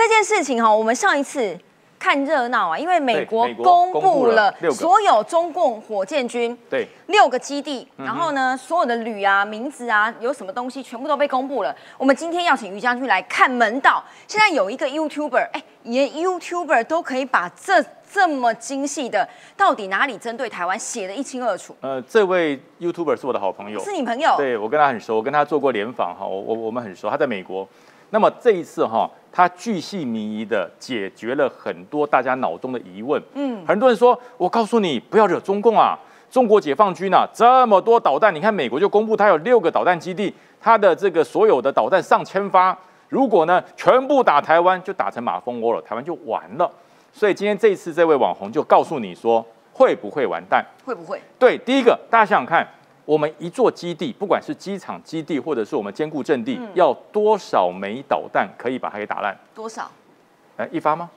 这件事情哈，我们上一次看热闹啊，因为美国公公布了所有中共火箭军对，六个基地，嗯然后呢，所有的旅啊、名字啊，有什么东西全部都被公布了。我们今天要请于将军来看门道。现在有一个 YouTuber，哎，连 YouTuber 都可以把这这么精细的，到底哪里针对台湾写的一清二楚。呃，这位 YouTuber 是我的好朋友，是你朋友？对我跟他很熟，我跟他做过联访哈，我我我们很熟，他在美国。那么这一次哈，他巨细靡遗的解决了很多大家脑中的疑问。嗯，很多人说，我告诉你，不要惹中共啊！中国解放军啊，这么多导弹，你看美国就公布它有六个导弹基地，它的这个所有的导弹上千发，如果呢全部打台湾，就打成马蜂窝了，台湾就完了。所以今天这一次这位网红就告诉你说，会不会完蛋？会不会？对，第一个大家想想看，我们一座基地，不管是机场基地或者是我们坚固阵地，嗯要多少枚导弹可以把它给打烂？多少？呃，一发吗？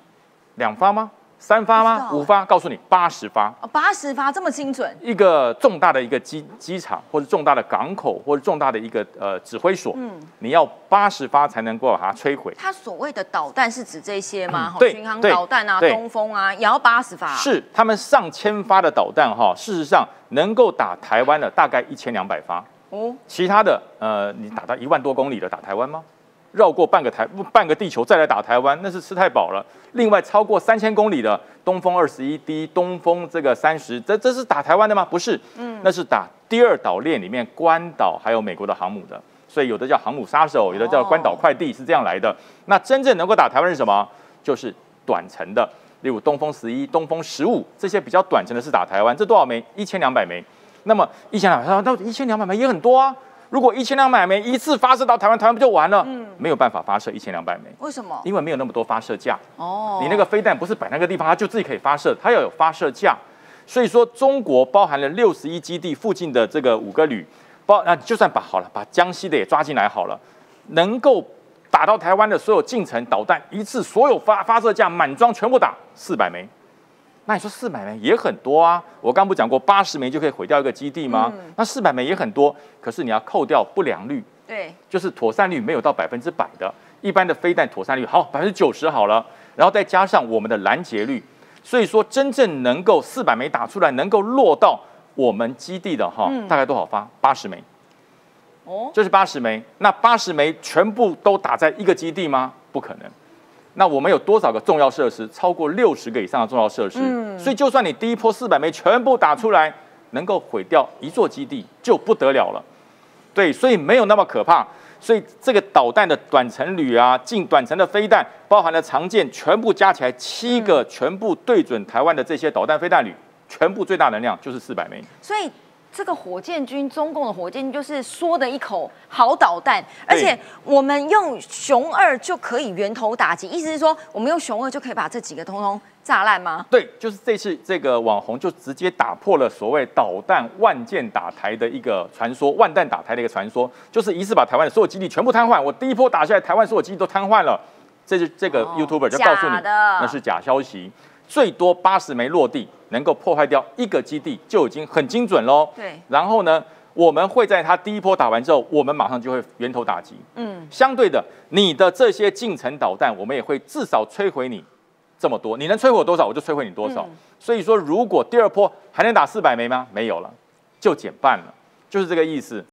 两发吗？三发吗？五发？告诉你，八十发。哦，八十发这么精准？一个重大的一个机机场，或者重大的港口，或者重大的一个呃指挥所，嗯你要八十发才能够把它摧毁。它所谓的导弹是指这些吗？对巡航导弹啊，东风啊，也要八十发。是他们上千发的导弹哈，事实上能够打台湾的大概一千两百发。哦，其他的，呃，你打到一万多公里的打台湾吗？绕过半个台半个地球再来打台湾，那是吃太饱了。另外，超过三千公里的东风二十一 D、东风这个三十，这这是打台湾的吗？不是，嗯，那是打第二岛链里面关岛还有美国的航母的。所以有的叫航母杀手，有的叫关岛快递，是这样来的。那真正能够打台湾是什么？就是短程的，例如东风十一、东风十五这些比较短程的是打台湾，这多少枚？一千两百枚。那么一千两百，那一千两百枚也很多啊。如果一千两百枚一次发射到台湾，台湾不就完了？嗯没有办法发射一千两百枚，为什么？因为没有那么多发射架。哦，你那个飞弹不是摆那个地方，它就自己可以发射，它要有发射架。所以说，中国包含了六十一基地附近的这个五个旅，包那就算把好了，把江西的也抓进来好了，能够打到台湾的所有近程导弹，一次所有发发射架满装全部打四百枚。那你说四百枚也很多啊？我刚不讲过八十枚就可以毁掉一个基地吗？嗯那四百枚也很多，可是你要扣掉不良率，对，就是妥善率没有到百分之百的，一般的飞弹妥善率好百分之九十好了，然后再加上我们的拦截率，所以说真正能够四百枚打出来，能够落到我们基地的哈，嗯大概多少发？八十枚，哦，就是八十枚。那八十枚全部都打在一个基地吗？不可能。那我们有多少个重要设施？超过六十个以上的重要设施。嗯所以就算你第一波四百枚全部打出来，能够毁掉一座基地就不得了了。对，所以没有那么可怕。所以这个导弹的短程旅啊，近短程的飞弹，包含了常见，全部加起来七嗯个，全部对准台湾的这些导弹飞弹旅，全部最大能量就是四百枚。所以这个火箭军，中共的火箭军就是说的一口好导弹，而且我们用熊二就可以源头打击，意思是说我们用熊二就可以把这几个通通炸烂吗？对，就是这次这个网红就直接打破了所谓导弹万箭打台的一个传说，万弹打台的一个传说，就是一次把台湾的所有基地全部瘫痪。我第一波打下来，台湾所有基地都瘫痪了。这是这个哦 YouTuber 就告诉你，那是假消息。最多八十枚落地，能够破坏掉一个基地就已经很精准喽。对，然后呢，我们会在它第一波打完之后，我们马上就会源头打击。嗯，相对的，你的这些近程导弹，我们也会至少摧毁你这么多。你能摧毁我多少，我就摧毁你多少。嗯所以说，如果第二波还能打四百枚吗？没有了，就减半了，就是这个意思。